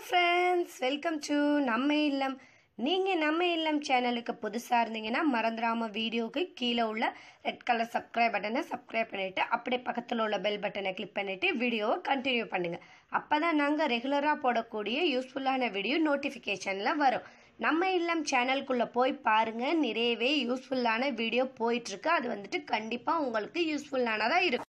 Friends welcome to நம்ம இல்லம். நீங்கள் நம்ம இல்லம் சேனலுக்கு புதுசாக இருந்தீங்கன்னா மறந்துடாமல் வீடியோவுக்கு கீழே உள்ள ரெட் கலர் சப்ஸ்கிரைப் பட்டனை சப்ஸ்கிரைப் பண்ணிவிட்டு அப்படியே பக்கத்தில் உள்ள பெல் பட்டனை கிளிக் பண்ணிவிட்டு வீடியோவை கண்டினியூ பண்ணுங்கள் அப்போ தான் நாங்கள் ரெகுலராக போடக்கூடிய யூஸ்ஃபுல்லான வீடியோ நோட்டிஃபிகேஷனில் வரும். நம்ம இல்லம் சேனலுக்குள்ளே போய் பாருங்கள் நிறையவே யூஸ்ஃபுல்லான வீடியோ போயிட்டுருக்கு அது வந்துட்டு கண்டிப்பாக உங்களுக்கு யூஸ்ஃபுல்லானதாக இருக்கும்.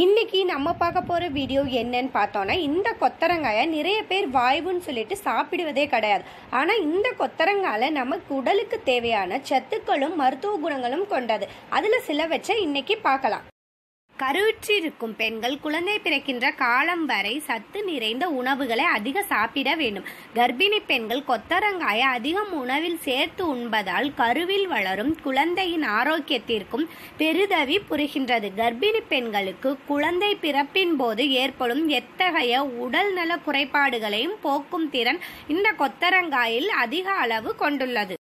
இன்னைக்கு நம்ம பார்க்க போகிற வீடியோ என்னன்னு பார்த்தோன்னா இந்த கொத்தரங்காயை நிறைய பேர் வாய்வுன்னு சொல்லிட்டு சாப்பிடுவதே கிடையாது. ஆனால் இந்த கொத்தரங்காயில் நமக்கு உடலுக்கு தேவையான சத்துக்களும் மருத்துவ குணங்களும் கொண்டது. அதில் சிலவற்றை இன்னைக்கு பார்க்கலாம். கருவுற்றிருக்கும் பெண்கள் குழந்தை பிறக்கின்ற காலம் வரை சத்து நிறைந்த உணவுகளை அதிக சாப்பிட வேண்டும். கர்ப்பிணி பெண்கள் கொத்தரங்காயை அதிகம் உணவில் சேர்த்து உண்பதால் கருவில் வளரும் குழந்தையின் ஆரோக்கியத்திற்கும் பெருதவி புரிகின்றது. கர்ப்பிணி பெண்களுக்கு குழந்தை பிறப்பின் போது ஏற்படும் எத்தகைய உடல் நல குறைபாடுகளையும் போக்கும் திறன் இந்த கொத்தரங்காயில் அதிக அளவு கொண்டுள்ளது.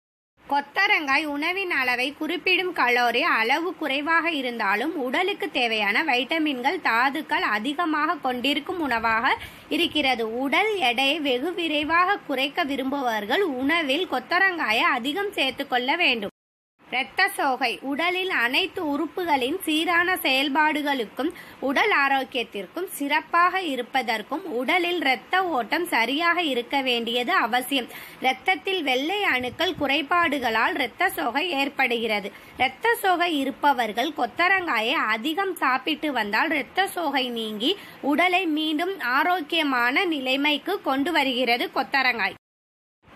கொத்தரங்காய் உணவின் அளவை குறிப்பிடும் கலோரி அளவு குறைவாக இருந்தாலும் உடலுக்கு தேவையான வைட்டமின்கள் தாதுக்கள் அதிகமாக கொண்டிருக்கும் உணவாக இருக்கிறது. உடல் எடையை வெகு விரைவாக குறைக்க விரும்புபவர்கள் உணவில் கொத்தரங்காயை அதிகம் சேர்த்துக்கொள்ள வேண்டும். இரத்த சோகை உடலில் அனைத்து உறுப்புகளின் சீரான செயல்பாடுகளுக்கும் உடல் ஆரோக்கியத்திற்கும் சிறப்பாக இருப்பதற்கும் உடலில் இரத்த ஓட்டம் சரியாக இருக்க வேண்டியது அவசியம். இரத்தத்தில் வெள்ளை அணுக்கள் குறைபாடுகளால் இரத்த சோகை ஏற்படுகிறது. இரத்த சோகை இருப்பவர்கள் கொத்தரங்காயை அதிகம் சாப்பிட்டு வந்தால் இரத்த சோகை நீங்கி உடலை மீண்டும் ஆரோக்கியமான நிலைமைக்கு கொண்டு வருகிறது கொத்தரங்காய்.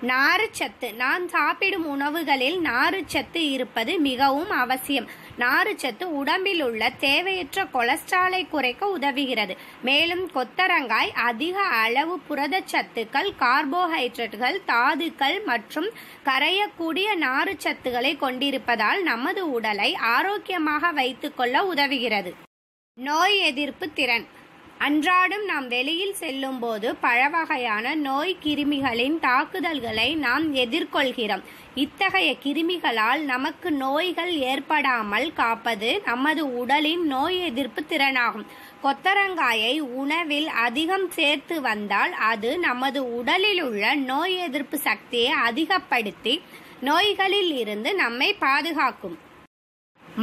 நாருச்சத்து நான் சாப்பிடும் உணவுகளில் நாருச்சத்து இருப்பது மிகவும் அவசியம். நாருச்சத்து உடம்பில் உள்ள தேவையற்ற கொலஸ்ட்ராலை குறைக்க உதவுகிறது. மேலும் கொத்தரங்காய் அதிக அளவு புரதச்சத்துக்கள் கார்போஹைட்ரேட்டுகள் தாதுக்கள் மற்றும் கரையக்கூடிய நாருச்சத்துக்களை கொண்டிருப்பதால் நமது உடலை ஆரோக்கியமாக வைத்துக்கொள்ள உதவுகிறது. நோய் எதிர்ப்பு திறன். அன்றாடம் நாம் வெளியில் செல்லும்போது பல வகையான நோய் கிருமிகளின் தாக்குதல்களை நாம் எதிர்கொள்கிறோம். இத்தகைய கிருமிகளால் நமக்கு நோய்கள் ஏற்படாமல் காப்பது நமது உடலின் நோய் எதிர்ப்பு திறனாகும். கொத்தரங்காயை உணவில் அதிகம் சேர்த்து வந்தால் அது நமது உடலில் உள்ள நோய் எதிர்ப்பு சக்தியை அதிகப்படுத்தி நோய்களில் இருந்து நம்மை பாதுகாக்கும்.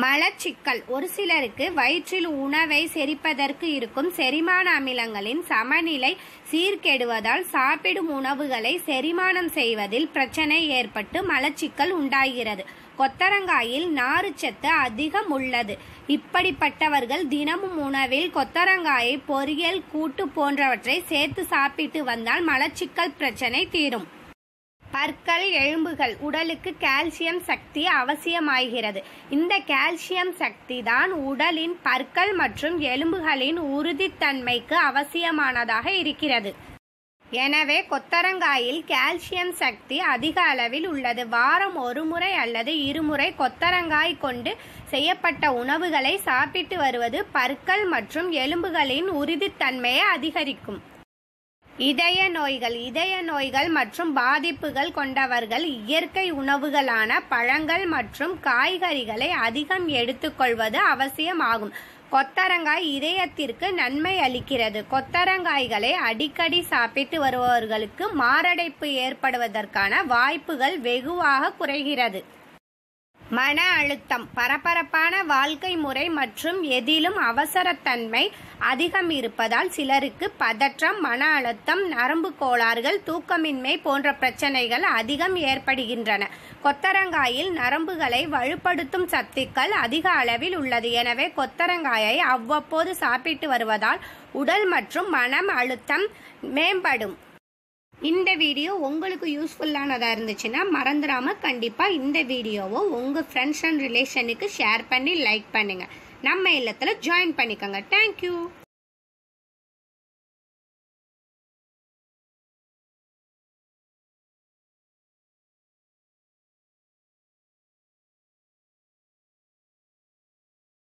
மலச்சிக்கல். ஒரு சிலருக்கு வயிற்றில் உணவை செரிப்பதற்கு இருக்கும் செரிமான அமிலங்களின் சமநிலை சீர்கெடுவதால் சாப்பிடும் உணவுகளை செரிமானம் செய்வதில் பிரச்சனை ஏற்பட்டு மலச்சிக்கல் உண்டாகிறது. கொத்தரங்காயில் நாறுச்சத்து அதிகம் உள்ளது. இப்படிப்பட்டவர்கள் தினமும் உணவில் கொத்தரங்காயை பொரியல் கூட்டு போன்றவற்றை சேர்த்து சாப்பிட்டு வந்தால் மலச்சிக்கல் பிரச்சனை தீரும். பற்கள் எலும்புகள் உடலுக்கு கால்சியம் சக்தி அவசியமாகிறது. இந்த கால்சியம் சக்தி தான் உடலின் பற்கள் மற்றும் எலும்புகளின் உறுதித்தன்மைக்கு அவசியமானதாக இருக்கிறது. எனவே கொத்தரங்காயில் கால்சியம் சக்தி அதிக அளவில் உள்ளது. வாரம் ஒரு முறை அல்லது இருமுறை கொத்தரங்காய் கொண்டு செய்யப்பட்ட உணவுகளை சாப்பிட்டு வருவது பற்கள் மற்றும் எலும்புகளின் உறுதித்தன்மையை அதிகரிக்கும். இதய நோய்கள் இதய நோய்கள் மற்றும் பாதிப்புகள் கொண்டவர்கள் இயற்கை உணவுகளான பழங்கள் மற்றும் காய்கறிகளை அதிகம் எடுத்துக்கொள்வது அவசியமாகும். கொத்தரங்காய் இதயத்திற்கு நன்மை அளிக்கிறது. கொத்தரங்காய்களை அடிக்கடி சாப்பிட்டு வருபவர்களுக்கு மாரடைப்பு ஏற்படுவதற்கான வாய்ப்புகள் வெகுவாக குறைகிறது. மன அழுத்தம் பரபரப்பான வாழ்க்கை முறை மற்றும் எதிலும் அவசரத்தன்மை அதிகம் இருப்பதால் சிலருக்கு பதற்றம் மன அழுத்தம் நரம்பு கோளாறுகள் தூக்கமின்மை போன்ற பிரச்சனைகள் அதிகம் ஏற்படுகின்றன. கொத்தரங்காயில் நரம்புகளை வலுப்படுத்தும் சத்துக்கள் அதிக அளவில் உள்ளது. எனவே கொத்தரங்காயை அவ்வப்போது சாப்பிட்டு வருவதால் உடல் மற்றும் மனம் அழுத்தம் மேம்படும். இந்த வீடியோ உங்களுக்கு யூஸ்ஃபுல்லானதாக இருந்துச்சுன்னா மறந்துடாமல் கண்டிப்பாக இந்த வீடியோவை உங்கள் ஃப்ரெண்ட்ஸ் அண்ட் ரிலேஷனுக்கு ஷேர் பண்ணி லைக் பண்ணுங்கள் நம்ம இல்லத்தில் ஜாயின் பண்ணிக்கோங்க. தேங்க்யூ